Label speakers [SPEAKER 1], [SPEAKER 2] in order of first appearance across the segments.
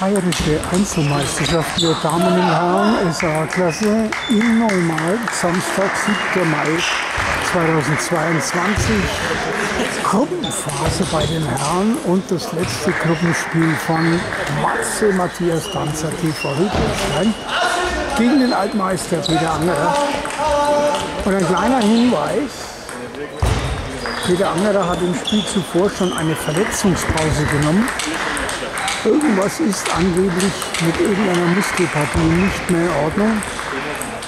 [SPEAKER 1] bayerische Einzelmeisterschaft der Damen und Herren SA-Klasse in Neumarkt, Samstag, 7. Mai 2022. Gruppenphase bei den Herren und das letzte Gruppenspiel von Matze Matthias Danzer TV Rüdolstein gegen den Altmeister Peter Angerer. Und ein kleiner Hinweis, Peter Angerer hat im Spiel zuvor schon eine Verletzungspause genommen. Irgendwas ist angeblich mit irgendeiner Muskelpartie nicht mehr in Ordnung.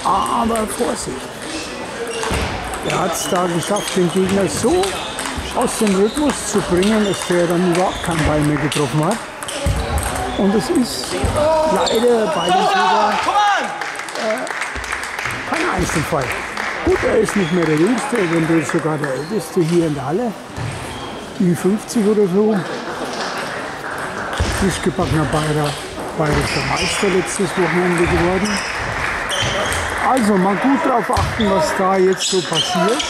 [SPEAKER 1] Aber Vorsicht! Er hat es da geschafft, den Gegner so aus dem Rhythmus zu bringen, dass der dann überhaupt keinen Ball mehr getroffen hat. Und es ist leider bei dem Spieler äh, kein Einzelfall. Gut, er ist nicht mehr der Jüngste, eventuell sogar der Älteste hier in der Halle. Die 50 oder so frisch gebackener Bayer, bayerischer Meister letztes Wochenende geworden. Also mal gut darauf achten, was da jetzt so passiert.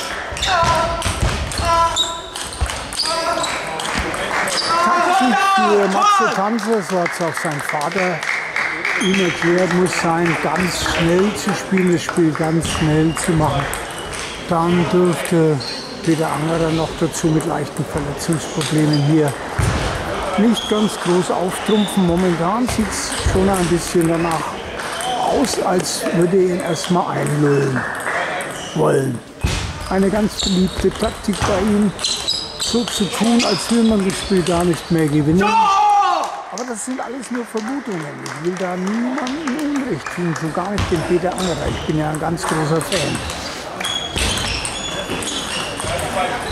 [SPEAKER 1] Taktik für Matze Tanzer, so hat es auch sein Vater ihm erklärt, muss sein, ganz schnell zu spielen, das Spiel ganz schnell zu machen. Dann dürfte Peter Angerer noch dazu mit leichten Verletzungsproblemen hier nicht ganz groß auftrumpfen. Momentan sieht es schon ein bisschen danach aus, als würde ihn erstmal einlullen wollen. Eine ganz beliebte Taktik bei ihm, so zu tun, als will man das Spiel gar nicht mehr gewinnen. Aber das sind alles nur Vermutungen. Ich will da niemanden Unrecht tun, schon gar nicht den Peter Angerer. Ich bin ja ein ganz großer Fan.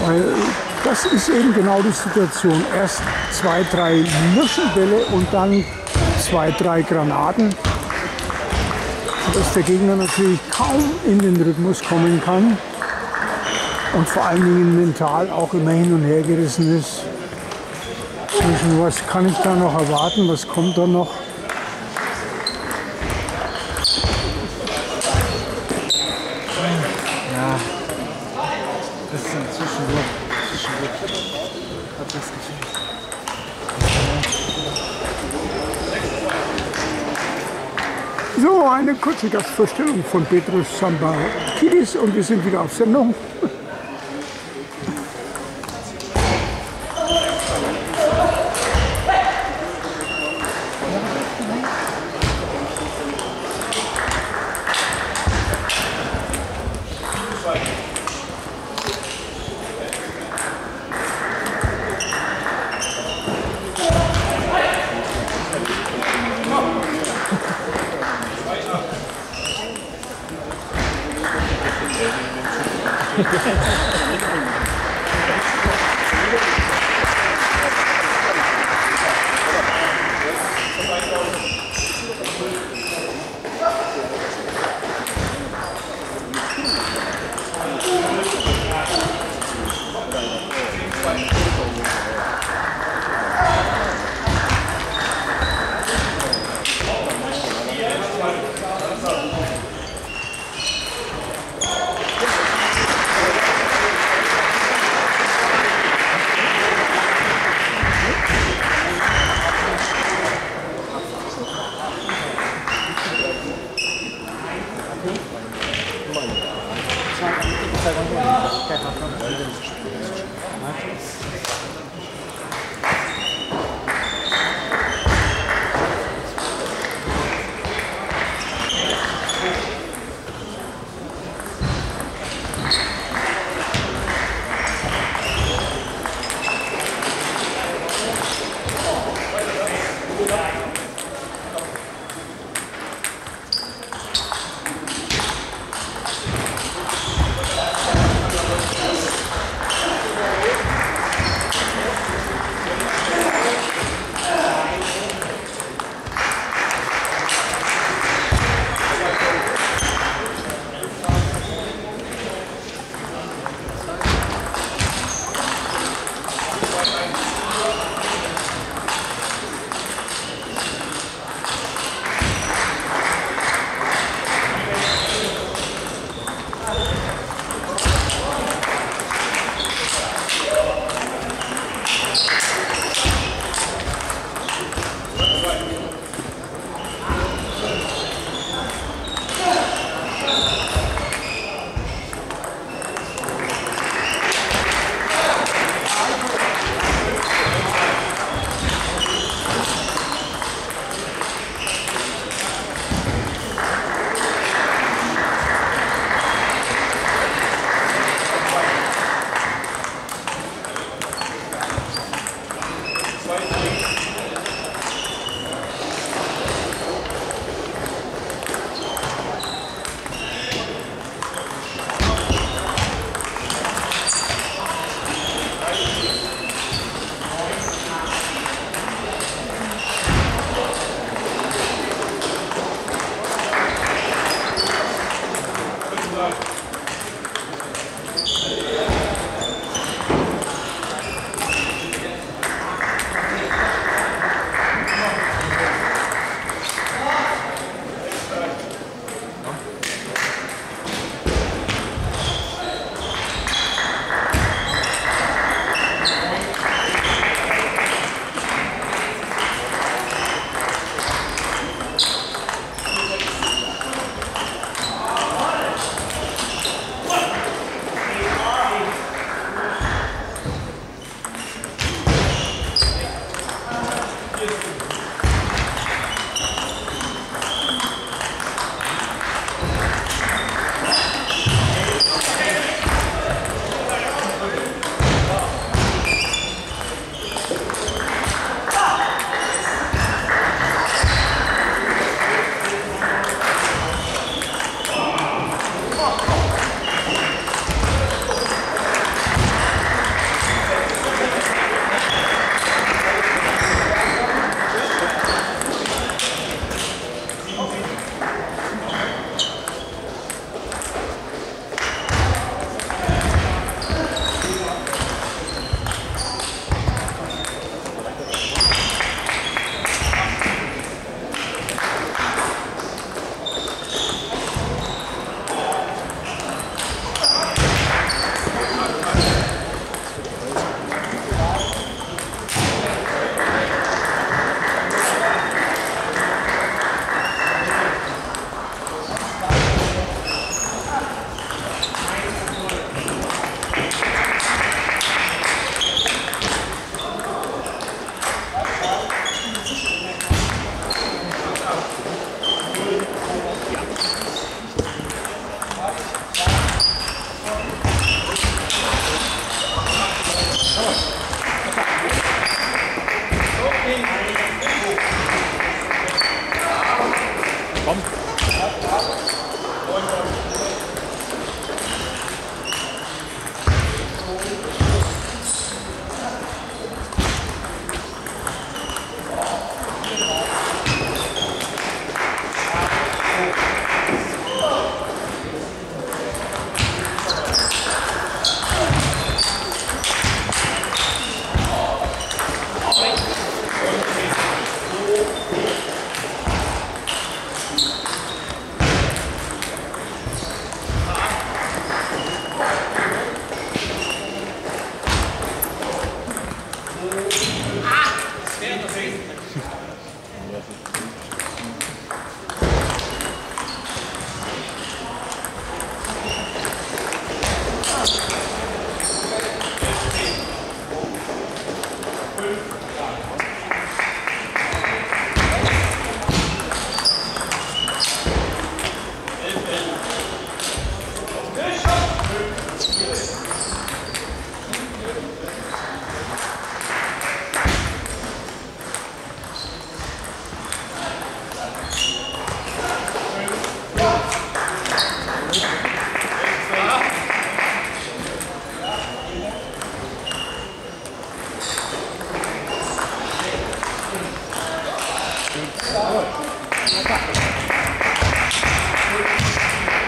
[SPEAKER 1] Weil das ist eben genau die Situation. Erst zwei, drei Muschelbälle und dann zwei, drei Granaten. Dass der Gegner natürlich kaum in den Rhythmus kommen kann und vor allen Dingen mental auch immer hin und her gerissen ist. Zwischen was kann ich da noch erwarten, was kommt da noch.
[SPEAKER 2] Ja, das ist ein Zwischenwurf. Zwischenwurf. Hat das Gefühl.
[SPEAKER 1] So, eine kurze Gastvorstellung von Petrus Samba Kidis und wir sind wieder auf Sendung.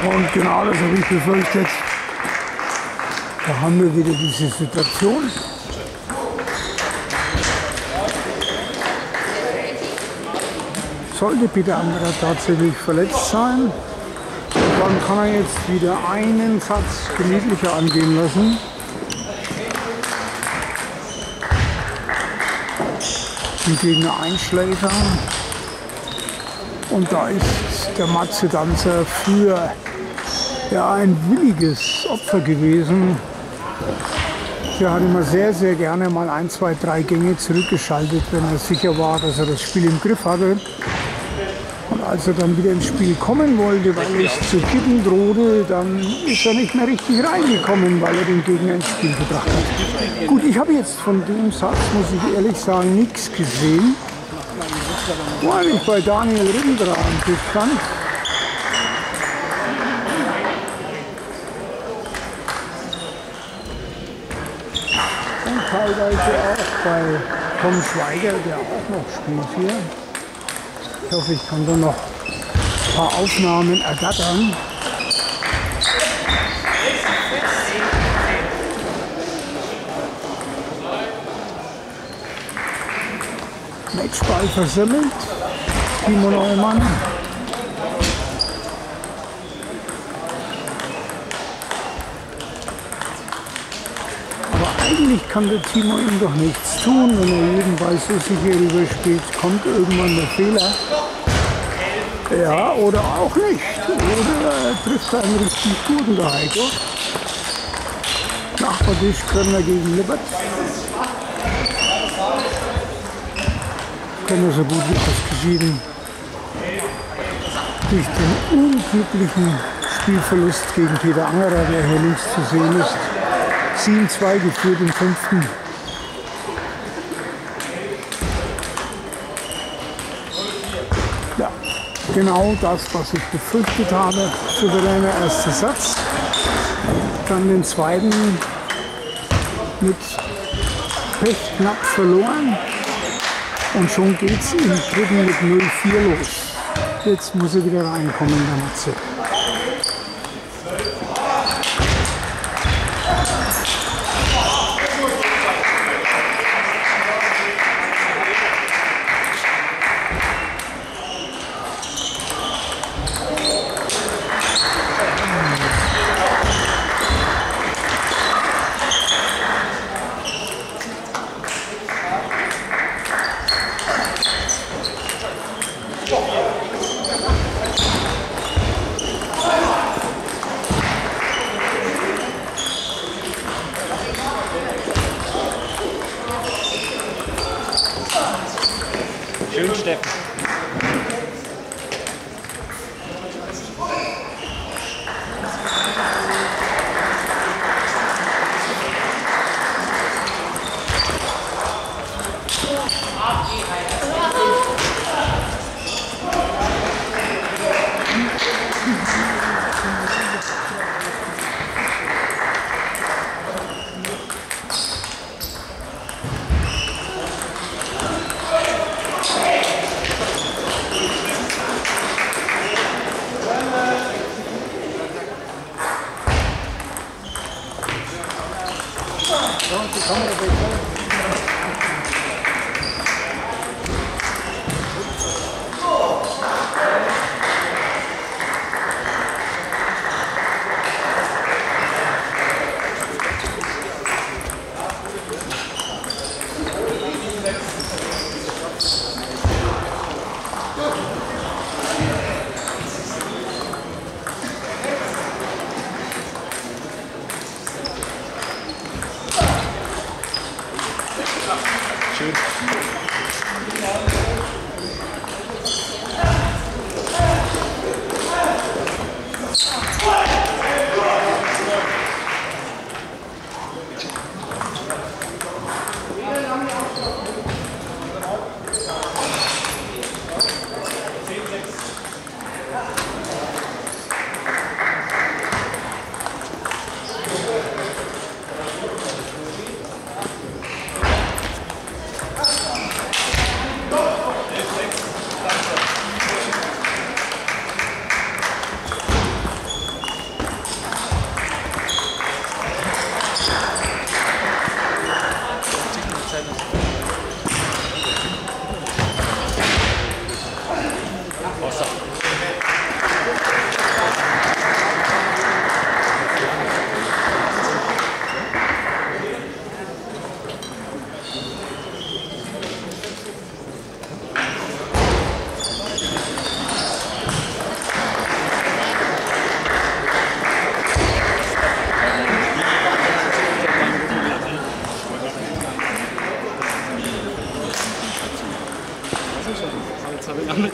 [SPEAKER 1] Und genau das habe ich befürchtet. Da haben wir wieder diese Situation. Sollte Peter Anderer tatsächlich verletzt sein, dann kann er jetzt wieder einen Satz gemütlicher angehen lassen. Den Gegner einschläfern. Und da ist der Matze Danzer für ja, ein williges Opfer gewesen. Der hat immer sehr, sehr gerne mal ein, zwei, drei Gänge zurückgeschaltet, wenn er sicher war, dass er das Spiel im Griff hatte. Und als er dann wieder ins Spiel kommen wollte, weil es zu kippen drohte, dann ist er nicht mehr richtig reingekommen, weil er den Gegner ins Spiel gebracht hat. Gut, ich habe jetzt von dem Satz, muss ich ehrlich sagen, nichts gesehen. Weil ich bei Daniel Rindra am Tisch stand. Teilweise auch bei Tom Schweiger, der auch noch spielt hier. Ich hoffe, ich kann da noch ein paar Aufnahmen ergattern. Matchball versemmelt. Timo Neumann. Aber eigentlich kann der Timo ihm doch nichts tun, wenn er jeden Ball so sicher rüberspielt. Kommt irgendwann der Fehler. Ja, oder auch nicht. Oder er trifft einen richtig guten der Heiko. Nachbartisch Körner gegen Lippert. Körner so gut wie ausgeschieden. Durch den unglücklichen Spielverlust gegen Peter Angerer, der hier links zu sehen ist. 7-2 geführt im fünften. Ja, genau das, was ich befürchtet habe. Souveräner erster Satz. Dann den zweiten mit Pech knapp verloren. Und schon geht es im dritten mit 0-4 los. Jetzt muss er wieder reinkommen, der Matze.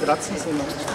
[SPEAKER 2] Habe ich noch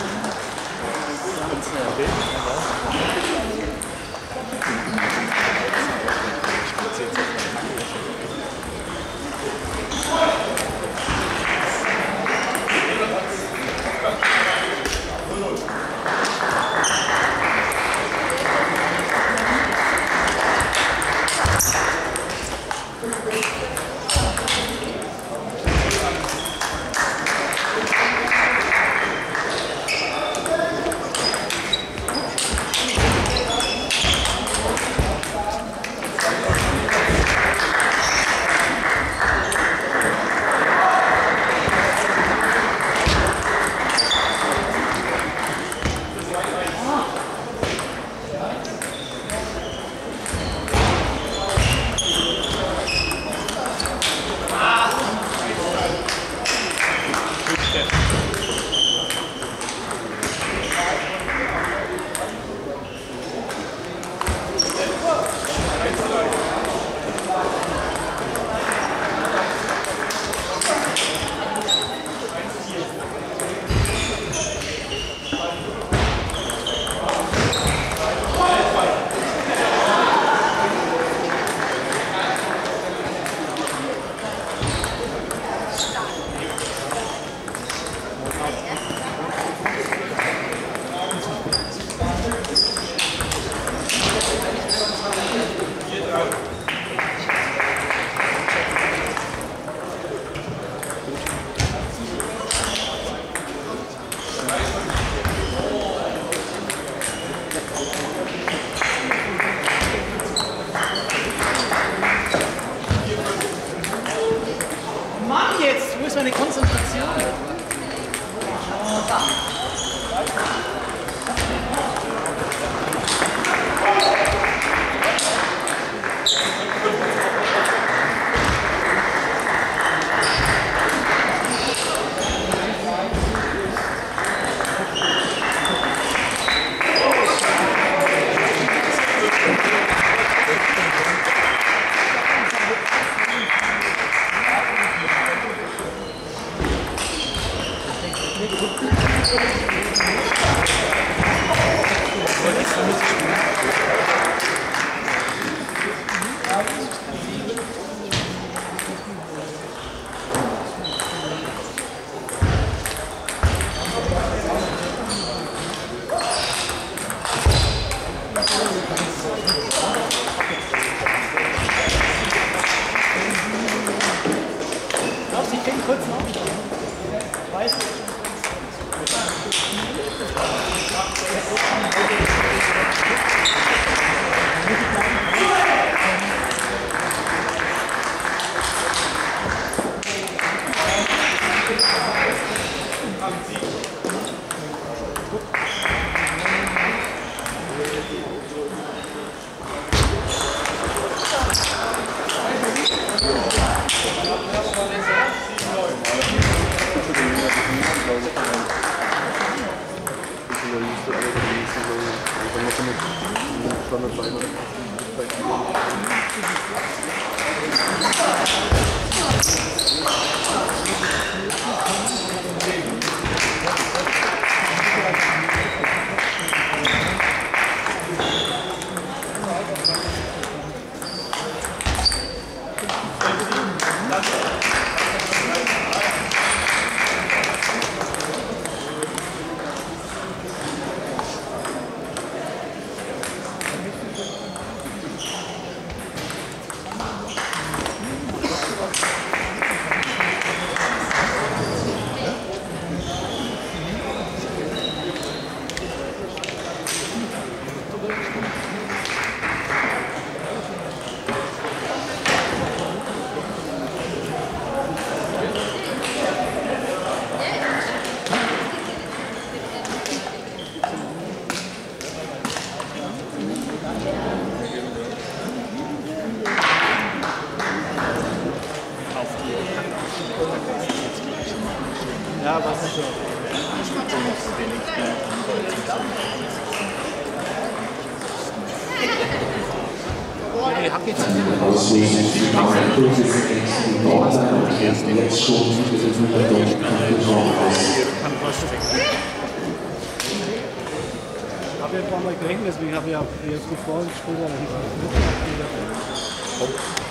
[SPEAKER 2] ein